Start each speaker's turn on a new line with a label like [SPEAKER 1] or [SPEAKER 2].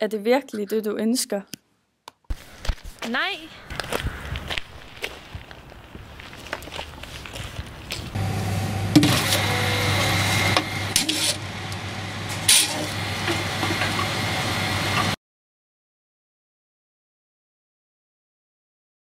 [SPEAKER 1] Er det virkelig det, du ønsker?
[SPEAKER 2] Nej,